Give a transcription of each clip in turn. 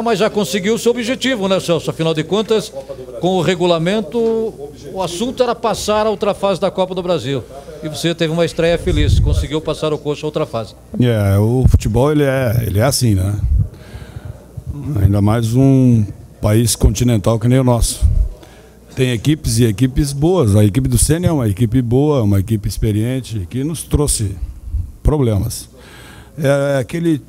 Mas já conseguiu o seu objetivo, né, Celso? Afinal de contas, com o regulamento, o assunto era passar a outra fase da Copa do Brasil. E você teve uma estreia feliz, conseguiu passar o coxo a outra fase. É, o futebol ele é, ele é assim, né? Ainda mais um país continental que nem o nosso. Tem equipes e equipes boas. A equipe do Sênia é uma equipe boa, uma equipe experiente, que nos trouxe problemas. É aquele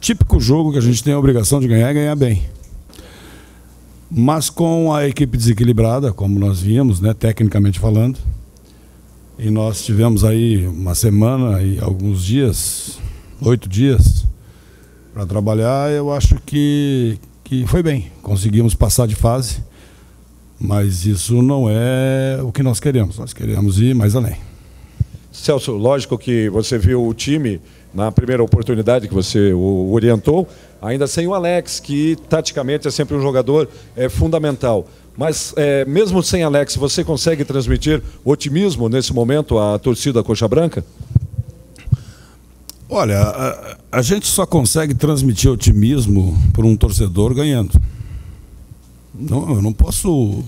típico jogo que a gente tem a obrigação de ganhar e ganhar bem. Mas com a equipe desequilibrada, como nós víamos, né, tecnicamente falando, e nós tivemos aí uma semana e alguns dias, oito dias, para trabalhar, eu acho que, que foi bem. Conseguimos passar de fase, mas isso não é o que nós queremos. Nós queremos ir mais além. Celso, lógico que você viu o time na primeira oportunidade que você o orientou, ainda sem o Alex, que taticamente é sempre um jogador é, fundamental. Mas é, mesmo sem Alex, você consegue transmitir otimismo nesse momento à torcida Coxa Branca? Olha, a, a gente só consegue transmitir otimismo para um torcedor ganhando. Não, eu não posso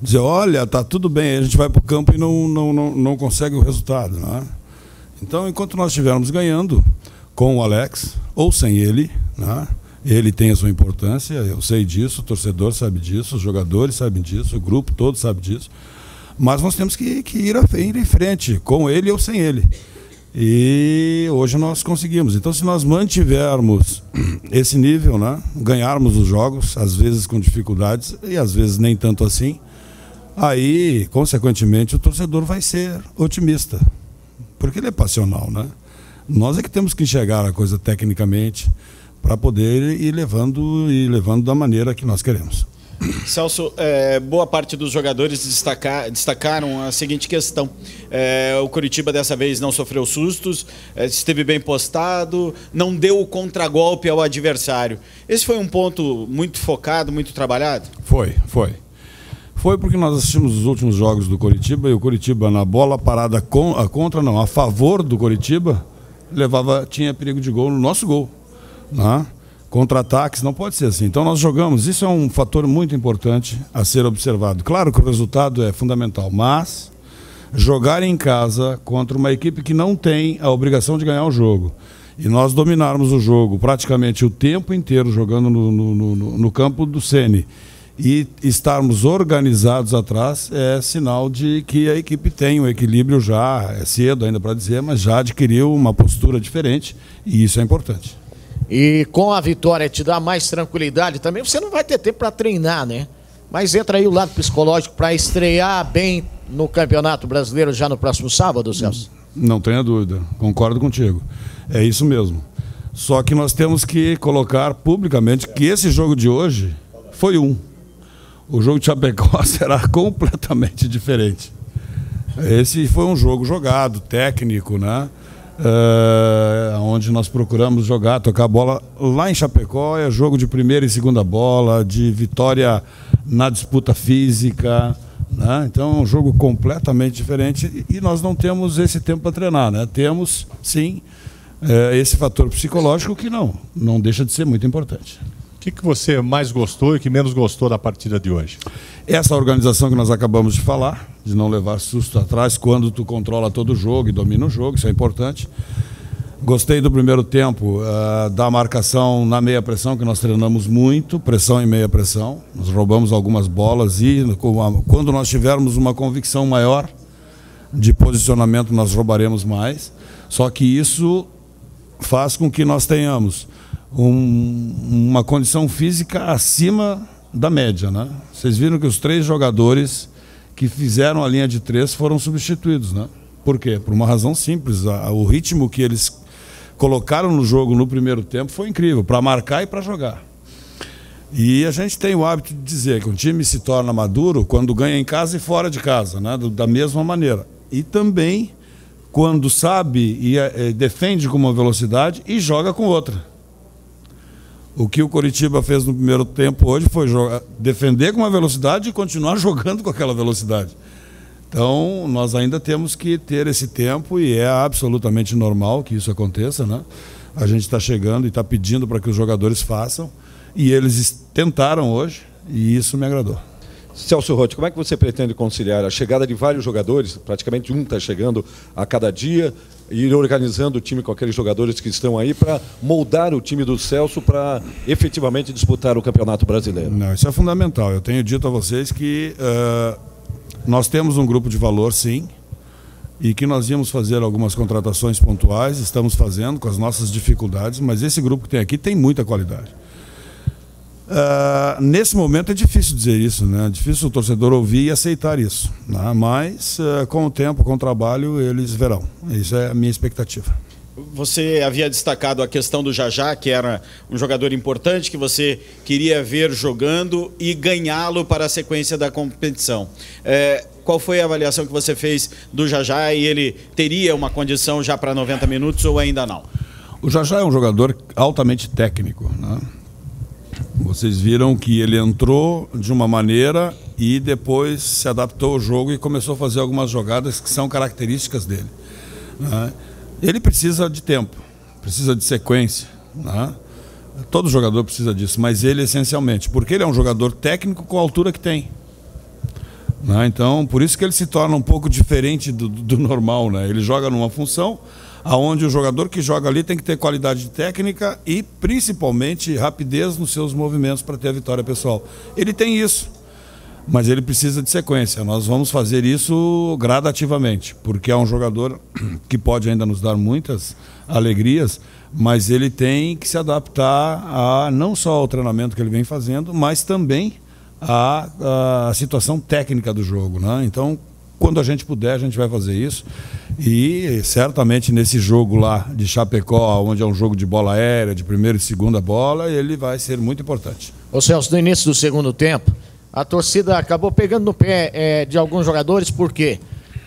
dizer, olha, tá tudo bem, a gente vai para o campo e não, não, não, não consegue o resultado. Né? Então, enquanto nós estivermos ganhando com o Alex, ou sem ele, né? ele tem a sua importância, eu sei disso, o torcedor sabe disso, os jogadores sabem disso, o grupo todo sabe disso, mas nós temos que, que ir, a, ir em frente, com ele ou sem ele. E hoje nós conseguimos. Então, se nós mantivermos esse nível, né, ganharmos os jogos, às vezes com dificuldades e às vezes nem tanto assim, aí, consequentemente, o torcedor vai ser otimista porque ele é passional, né? Nós é que temos que enxergar a coisa tecnicamente para poder ir levando e levando da maneira que nós queremos. Celso, é, boa parte dos jogadores destacar, destacaram a seguinte questão: é, o Curitiba dessa vez não sofreu sustos, é, esteve bem postado, não deu o contragolpe ao adversário. Esse foi um ponto muito focado, muito trabalhado? Foi, foi. Foi porque nós assistimos os últimos jogos do Coritiba e o Coritiba na bola parada com, a contra, não, a favor do Coritiba, levava, tinha perigo de gol no nosso gol. Né? Contra-ataques, não pode ser assim. Então nós jogamos, isso é um fator muito importante a ser observado. Claro que o resultado é fundamental, mas jogar em casa contra uma equipe que não tem a obrigação de ganhar o jogo e nós dominarmos o jogo praticamente o tempo inteiro jogando no, no, no, no campo do Sene e estarmos organizados atrás é sinal de que a equipe tem um equilíbrio já, é cedo ainda para dizer, mas já adquiriu uma postura diferente e isso é importante. E com a vitória te dá mais tranquilidade também, você não vai ter tempo para treinar, né? Mas entra aí o lado psicológico para estrear bem no Campeonato Brasileiro já no próximo sábado, Celso? Não, tenha dúvida, concordo contigo. É isso mesmo. Só que nós temos que colocar publicamente que esse jogo de hoje foi um o jogo de Chapecó será completamente diferente. Esse foi um jogo jogado, técnico, né? Uh, onde nós procuramos jogar, tocar a bola lá em Chapecó, é jogo de primeira e segunda bola, de vitória na disputa física. Né? Então é um jogo completamente diferente e nós não temos esse tempo para treinar. Né? Temos, sim, uh, esse fator psicológico que não, não deixa de ser muito importante que, que você mais gostou e que menos gostou da partida de hoje? Essa organização que nós acabamos de falar, de não levar susto atrás quando tu controla todo o jogo e domina o jogo, isso é importante. Gostei do primeiro tempo, uh, da marcação na meia pressão, que nós treinamos muito, pressão e meia pressão. Nós roubamos algumas bolas e quando nós tivermos uma convicção maior de posicionamento, nós roubaremos mais. Só que isso faz com que nós tenhamos um, uma condição física acima da média. Né? Vocês viram que os três jogadores que fizeram a linha de três foram substituídos. Né? Por quê? Por uma razão simples. O ritmo que eles colocaram no jogo no primeiro tempo foi incrível, para marcar e para jogar. E a gente tem o hábito de dizer que um time se torna maduro quando ganha em casa e fora de casa, né? da mesma maneira. E também quando sabe e eh, defende com uma velocidade e joga com outra. O que o Coritiba fez no primeiro tempo hoje foi jogar, defender com uma velocidade e continuar jogando com aquela velocidade. Então, nós ainda temos que ter esse tempo e é absolutamente normal que isso aconteça, né? A gente está chegando e está pedindo para que os jogadores façam. E eles tentaram hoje e isso me agradou. Celso Rotti, como é que você pretende conciliar a chegada de vários jogadores, praticamente um está chegando a cada dia, ir organizando o time com aqueles jogadores que estão aí para moldar o time do Celso para efetivamente disputar o Campeonato Brasileiro? Não, isso é fundamental. Eu tenho dito a vocês que uh, nós temos um grupo de valor, sim, e que nós íamos fazer algumas contratações pontuais, estamos fazendo com as nossas dificuldades, mas esse grupo que tem aqui tem muita qualidade. Uh, nesse momento é difícil dizer isso, né? É difícil o torcedor ouvir e aceitar isso. Né? Mas uh, com o tempo, com o trabalho, eles verão. Isso é a minha expectativa. Você havia destacado a questão do Jajá, que era um jogador importante que você queria ver jogando e ganhá-lo para a sequência da competição. É, qual foi a avaliação que você fez do Jajá e ele teria uma condição já para 90 minutos ou ainda não? O Jajá é um jogador altamente técnico. Né? Vocês viram que ele entrou de uma maneira e depois se adaptou ao jogo e começou a fazer algumas jogadas que são características dele. Né? Ele precisa de tempo, precisa de sequência. Né? Todo jogador precisa disso, mas ele essencialmente, porque ele é um jogador técnico com a altura que tem. Né? Então, por isso que ele se torna um pouco diferente do, do normal. Né? Ele joga numa função aonde o jogador que joga ali tem que ter qualidade técnica e principalmente rapidez nos seus movimentos para ter a vitória pessoal. Ele tem isso, mas ele precisa de sequência. Nós vamos fazer isso gradativamente, porque é um jogador que pode ainda nos dar muitas alegrias, mas ele tem que se adaptar a não só ao treinamento que ele vem fazendo, mas também à, à situação técnica do jogo. Né? Então, quando a gente puder, a gente vai fazer isso. E certamente nesse jogo lá de Chapecó, onde é um jogo de bola aérea, de primeira e segunda bola, ele vai ser muito importante. Ô Celso, no início do segundo tempo, a torcida acabou pegando no pé é, de alguns jogadores, por quê?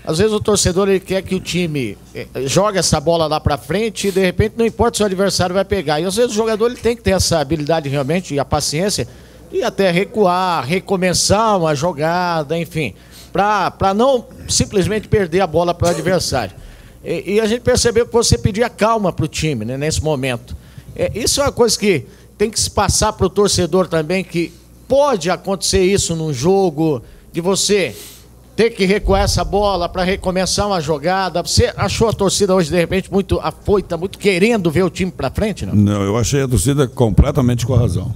Às vezes o torcedor ele quer que o time é, jogue essa bola lá para frente e de repente não importa se o adversário vai pegar. E às vezes o jogador ele tem que ter essa habilidade realmente e a paciência e até recuar, recomeçar uma jogada, enfim para não simplesmente perder a bola para o adversário. E, e, a gente percebeu que você pedia calma para o time né, nesse momento. É, isso é uma coisa que tem que se passar para o torcedor também, que pode acontecer isso num jogo, de você ter que recuar essa bola para recomeçar uma jogada. Você achou a torcida hoje, de repente, muito afoita, muito querendo ver o time para frente? Não? não, eu achei a torcida completamente com razão.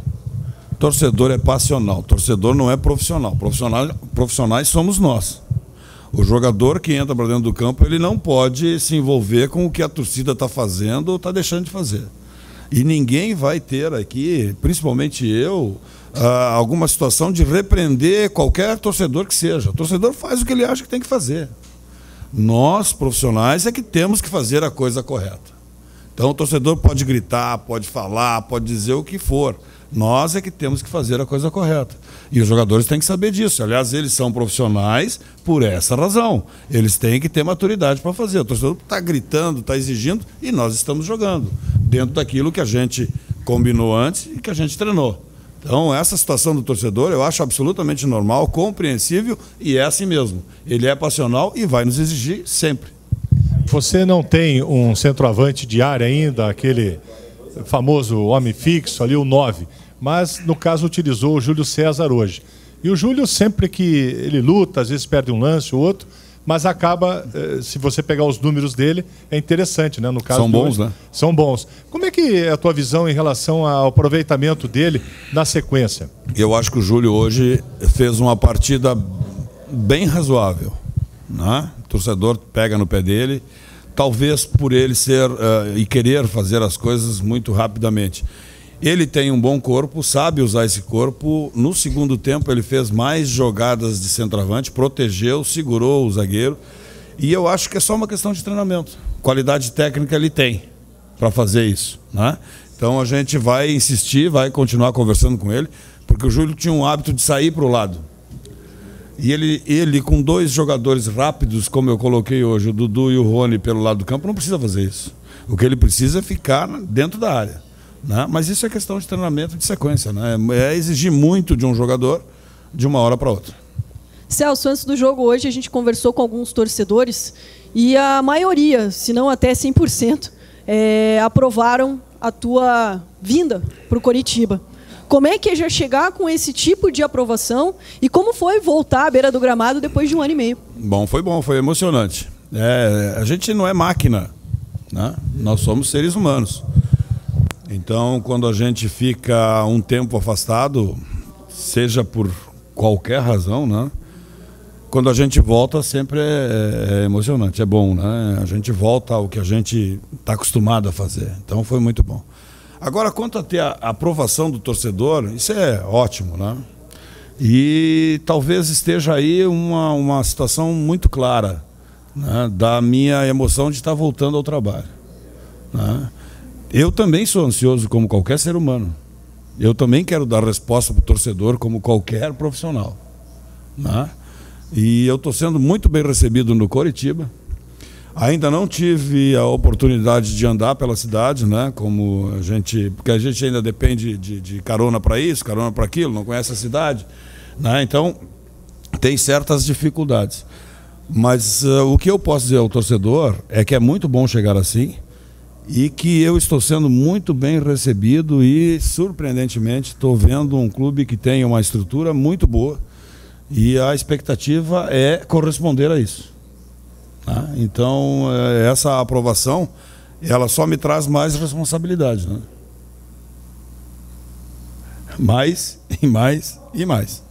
Torcedor é passional, torcedor não é profissional. Profissional, profissionais somos nós. O jogador que entra para dentro do campo, ele não pode se envolver com o que a torcida está fazendo ou está deixando de fazer. E ninguém vai ter aqui, principalmente eu, ah, alguma situação de repreender qualquer torcedor que seja. O torcedor faz o que ele acha que tem que fazer. Nós, profissionais, é que temos que fazer a coisa correta. Então o torcedor pode gritar, pode falar, pode dizer o que for. Nós é que temos que fazer a coisa correta. E os jogadores têm que saber disso. Aliás, eles são profissionais por essa razão. Eles têm que ter maturidade para fazer. O torcedor está gritando, está exigindo e nós estamos jogando dentro daquilo que a gente combinou antes e que a gente treinou. Então, essa situação do torcedor eu acho absolutamente normal, compreensível e é assim mesmo. Ele é passional e vai nos exigir sempre. Você não tem um centroavante de área ainda, aquele famoso homem fixo ali, o 9 mas no caso utilizou o Júlio César hoje. E o Júlio, sempre que ele luta, às vezes perde um lance ou outro, mas acaba, eh, se você pegar os números dele, é interessante, né? No caso São bons, hoje, né? São bons. Como é que é a tua visão em relação ao aproveitamento dele na sequência? Eu acho que o Júlio hoje fez uma partida bem razoável. Né? O torcedor pega no pé dele, talvez por ele ser uh, e querer fazer as coisas muito rapidamente. Ele tem um bom corpo, sabe usar esse corpo. No segundo tempo, ele fez mais jogadas de centroavante, protegeu, segurou o zagueiro. E eu acho que é só uma questão de treinamento. Qualidade técnica ele tem para fazer isso. Né? Então a gente vai insistir, vai continuar conversando com ele, porque o Júlio tinha um hábito de sair para o lado. E ele, ele, com dois jogadores rápidos, como eu coloquei hoje, o Dudu e o Rony pelo lado do campo, não precisa fazer isso. O que ele precisa é ficar dentro da área. Né? Mas isso é questão de treinamento de sequência. Né? É exigir muito de um jogador de uma hora para outra. Celso, antes do jogo hoje a gente conversou com alguns torcedores e a maioria, se não até 100%, é, aprovaram a tua vinda para o Coritiba. Como é que é já chegar com esse tipo de aprovação e como foi voltar à beira do gramado depois de um ano e meio? Bom, foi bom, foi emocionante. É, a gente não é máquina, né? nós somos seres humanos. Então, quando a gente fica um tempo afastado, seja por qualquer razão, né? Quando a gente volta, sempre é, é emocionante, é bom, né? A gente volta ao que a gente está acostumado a fazer. Então, foi muito bom. Agora, quanto a ter a aprovação do torcedor, isso é ótimo, né? E talvez esteja aí uma, uma situação muito clara né, da minha emoção de estar voltando ao trabalho. Né? Eu também sou ansioso como qualquer ser humano. Eu também quero dar resposta para o torcedor como qualquer profissional. Né? E eu estou sendo muito bem recebido no Coritiba. Ainda não tive a oportunidade de andar pela cidade, né? Como a gente, porque a gente ainda depende de, de carona para isso, carona para aquilo, não conhece a cidade, né? Então tem certas dificuldades. Mas uh, o que eu posso dizer ao torcedor é que é muito bom chegar assim e que eu estou sendo muito bem recebido e, surpreendentemente, estou vendo um clube que tem uma estrutura muito boa e a expectativa é corresponder a isso. Tá? Então, eh, essa aprovação, ela só me traz mais responsabilidade. Né? Mais e mais e mais.